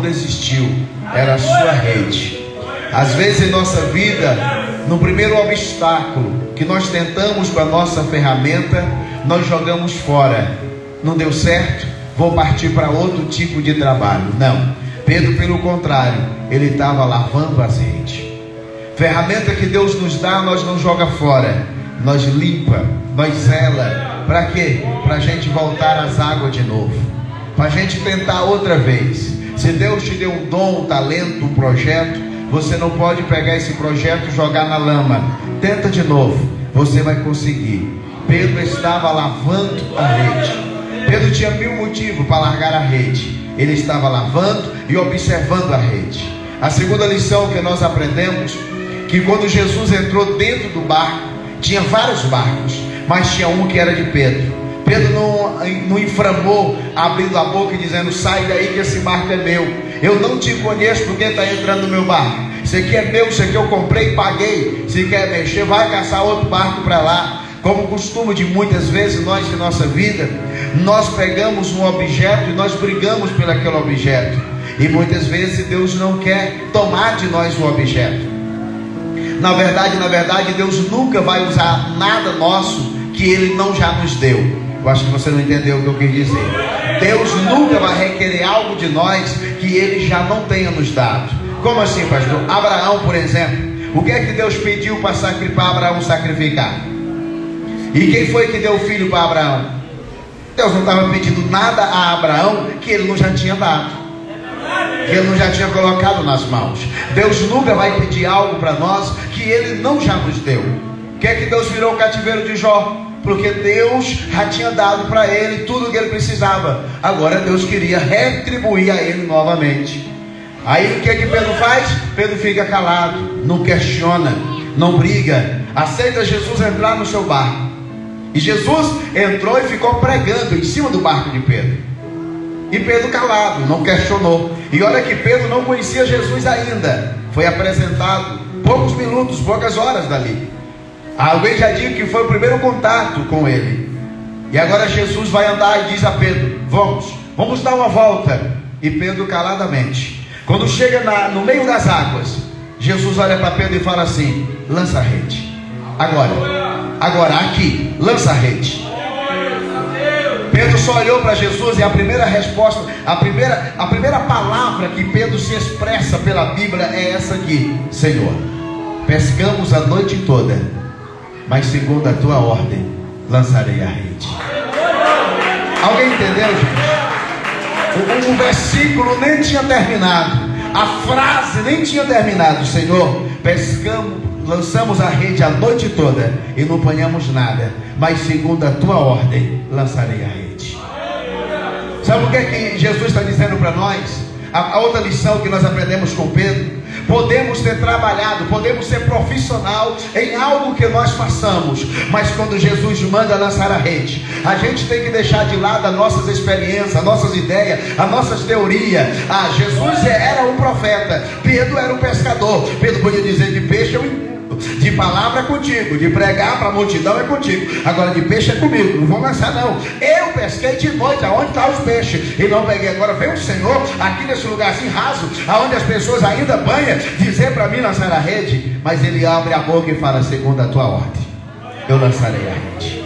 desistiu, era a sua rede. Às vezes em nossa vida, no primeiro obstáculo que nós tentamos com a nossa ferramenta, nós jogamos fora. Não deu certo, vou partir para outro tipo de trabalho. Não. Pedro, pelo contrário, ele estava lavando azeite. Ferramenta que Deus nos dá, nós não joga fora, nós limpa, nós zela. Para quê? Para a gente voltar às águas de novo. Para a gente tentar outra vez. Se Deus te deu um dom, um talento, um projeto, você não pode pegar esse projeto e jogar na lama. Tenta de novo, você vai conseguir. Pedro estava lavando a rede. Pedro tinha mil motivos para largar a rede. Ele estava lavando e observando a rede. A segunda lição que nós aprendemos que quando Jesus entrou dentro do barco, tinha vários barcos, mas tinha um que era de Pedro. Pedro não, não inflamou, abrindo a boca e dizendo: Sai daí que esse barco é meu. Eu não te conheço porque está entrando no meu barco. Isso aqui é meu, isso aqui eu comprei e paguei. Se quer mexer, vai caçar outro barco para lá. Como costume de muitas vezes nós em nossa vida, nós pegamos um objeto e nós brigamos por aquele objeto. E muitas vezes Deus não quer tomar de nós o objeto. Na verdade, na verdade, Deus nunca vai usar nada nosso que Ele não já nos deu. Eu acho que você não entendeu o que eu quis dizer. Deus nunca vai requerer algo de nós que Ele já não tenha nos dado. Como assim, pastor? Abraão, por exemplo. O que é que Deus pediu para Abraão sacrificar? E quem foi que deu o filho para Abraão? Deus não estava pedindo nada a Abraão que ele não já tinha dado que Ele não já tinha colocado nas mãos. Deus nunca vai pedir algo para nós que Ele não já nos deu. O que é que Deus virou o cativeiro de Jó? Porque Deus já tinha dado para ele tudo o que ele precisava. Agora Deus queria retribuir a ele novamente. Aí o que que Pedro faz? Pedro fica calado, não questiona, não briga, aceita Jesus entrar no seu barco. E Jesus entrou e ficou pregando em cima do barco de Pedro. E Pedro calado, não questionou. E olha que Pedro não conhecia Jesus ainda. Foi apresentado poucos minutos, poucas horas dali. Alguém já disse que foi o primeiro contato com ele. E agora Jesus vai andar e diz a Pedro: Vamos, vamos dar uma volta. E Pedro caladamente. Quando chega na, no meio das águas, Jesus olha para Pedro e fala assim: Lança a rede. Agora, agora aqui, lança a rede. Pedro só olhou para Jesus e a primeira resposta, a primeira, a primeira palavra que Pedro se expressa pela Bíblia é essa aqui: Senhor, pescamos a noite toda, mas segundo a tua ordem, lançarei a rede. Alguém entendeu, gente? O, o versículo nem tinha terminado, a frase nem tinha terminado. Senhor, pescamos, lançamos a rede a noite toda e não apanhamos nada, mas segundo a tua ordem, lançarei a rede. Sabe o que, é que Jesus está dizendo para nós? A, a outra lição que nós aprendemos com Pedro podemos ter trabalhado, podemos ser profissional em algo que nós façamos, mas quando Jesus manda lançar a rede, a gente tem que deixar de lado as nossas experiências, as nossas ideias, as nossas teorias. Ah, Jesus era um profeta, Pedro era um pescador. Pedro podia dizer de peixe eu entendo. De palavra é contigo, de pregar para a multidão é contigo. Agora de peixe é comigo. Não vou lançar, não. Eu pesquei de noite, aonde estão tá os peixes? E não peguei. Agora vem o Senhor aqui nesse lugarzinho raso, aonde as pessoas ainda banham, dizer para mim lançar a rede. Mas ele abre a boca e fala: segundo a tua ordem, eu lançarei a rede.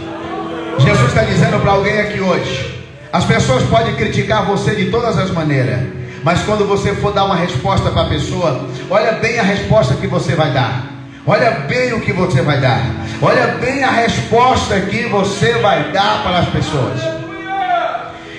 Jesus está dizendo para alguém aqui hoje: as pessoas podem criticar você de todas as maneiras. Mas quando você for dar uma resposta para a pessoa, olha bem a resposta que você vai dar. Olha bem o que você vai dar. Olha bem a resposta que você vai dar para as pessoas.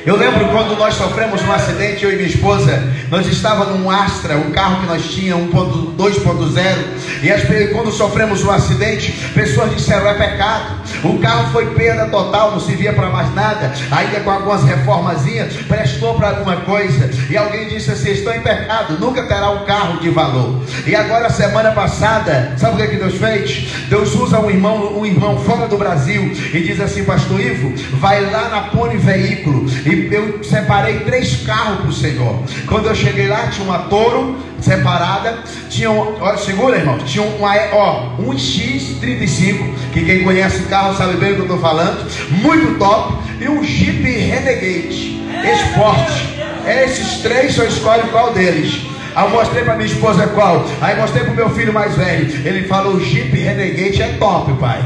Eu lembro quando nós sofremos um acidente, eu e minha esposa, nós estávamos num Astra, um carro que nós tínhamos, 2.0, e as, quando sofremos um acidente, pessoas disseram, é pecado, o carro foi perda total, não servia para mais nada, ainda com algumas reformazinhas, prestou para alguma coisa, e alguém disse assim, estou em pecado, nunca terá um carro de valor. E agora, semana passada, sabe o que, é Deus fez? Deus usa um irmão, um irmão fora do Brasil, e diz assim, pastor Ivo, vai lá na Pone Veículo, e eu separei três carros para o Senhor. Quando eu cheguei lá, tinha uma Toro separada, tinha um, ó, segura irmão, tinha uma, ó, um X35, que quem conhece carro sabe bem o que eu estou falando, muito top, e um Jeep Renegade Esporte. Esses três, só escolhe qual deles. Aí mostrei para minha esposa qual. Aí mostrei para o meu filho mais velho. Ele falou: o Jeep Renegade é top, pai.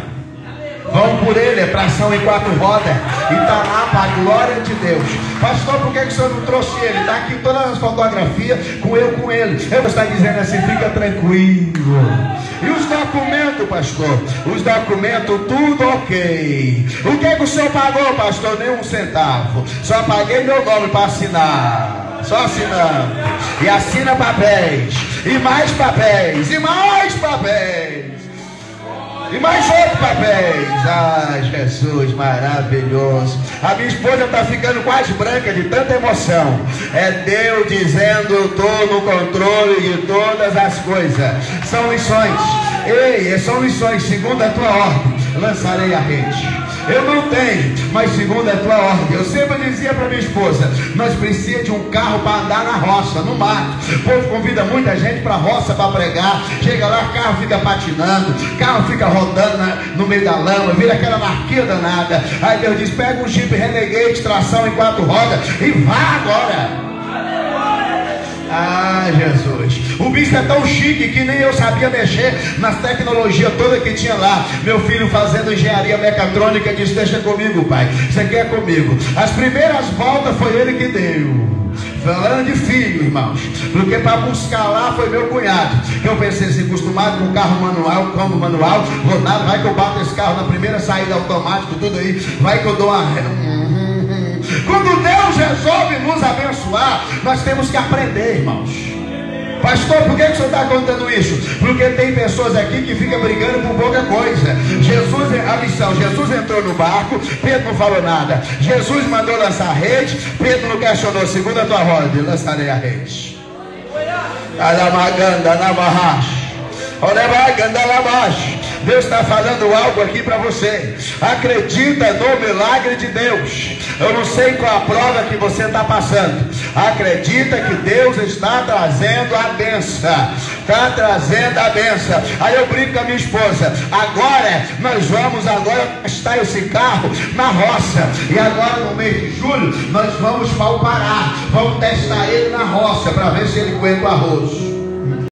Vão por ele, é tração em quatro rodas. E está lá para a glória de Deus. Pastor, por que, que o senhor não trouxe ele? Está aqui todas as fotografias com eu com ele. Eu está dizendo assim, fica tranquilo. E os documentos, pastor? Os documentos, tudo ok. O que, que o senhor pagou, pastor? Nem um centavo. Só paguei meu nome para assinar. Só assinando. E assina papéis. E mais papéis. E mais papéis. E mais outros papéis. Ah, Jesus, maravilhoso. A minha esposa está ficando quase branca de tanta emoção. É Deus dizendo: estou no controle de todas as coisas. São lições. Ei, são lições. Segundo a tua ordem, lançarei a rede. Eu não tenho, mas segundo a tua ordem. Eu sempre dizia para minha esposa: nós precisamos de um carro para andar na roça, no mato. O povo convida muita gente para a roça para pregar. Chega lá, carro fica patinando, carro fica rodando no meio da lama, vira aquela marquinha danada. Aí Deus diz: pega um Jeep Renegade, tração em quatro rodas e vá agora. Ah, Jesus. O bicho é tão chique que nem eu sabia mexer nas tecnologias todas que tinha lá. Meu filho fazendo engenharia mecatrônica disse: Deixa comigo, pai. Você quer comigo? As primeiras voltas foi ele que deu. Falando de filho, irmãos. Porque para buscar lá foi meu cunhado. Eu pensei assim, acostumado com carro manual, câmbio manual, vou nada, vai que eu bato esse carro na primeira saída automática, tudo aí, vai que eu dou uma. Quando Deus resolve nos abençoar, nós temos que aprender, irmãos. Pastor, por que, que o senhor está contando isso? Porque tem pessoas aqui que ficam brigando por pouca coisa. Jesus, a lição, Jesus entrou no barco, Pedro não falou nada. Jesus mandou lançar a rede, Pedro não questionou, segundo a tua ordem, lançarei a rede. Alamaganda, namarracha. Olebaganda, lamacha. Deus está falando algo aqui para você. Acredita no milagre de Deus. Eu não sei qual a prova que você está passando. Acredita que Deus está trazendo a benção. Está trazendo a benção. Aí eu brinco com a minha esposa. Agora nós vamos agora testar esse carro na roça. E agora no mês de julho nós vamos para o Pará. Vamos testar ele na roça para ver se ele aguenta o arroz.